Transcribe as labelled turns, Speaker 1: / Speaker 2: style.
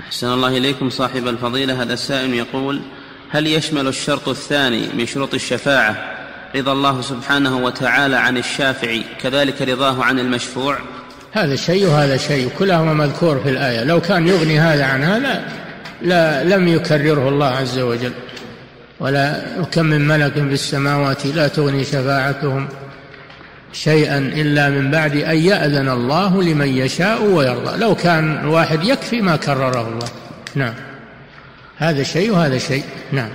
Speaker 1: أحسن الله إليكم صاحب الفضيلة. هذا السائل يقول هل يشمل الشرط الثاني من شروط الشفاعة رضا الله سبحانه وتعالى عن الشافع كذلك رضاه عن المشفوع؟
Speaker 2: هذا شيء وهذا شيء كلاهما مذكور في الآية. لو كان يغني هذا عن هذا لا لم يكرره الله عز وجل. ولا كم من ملك في السماوات لا تغني شفاعتهم. شيئا إلا من بعد أن يأذن الله لمن يشاء ويرضى. لو كان الواحد يكفي ما كرره الله. نعم. هذا شيء وهذا شيء. نعم.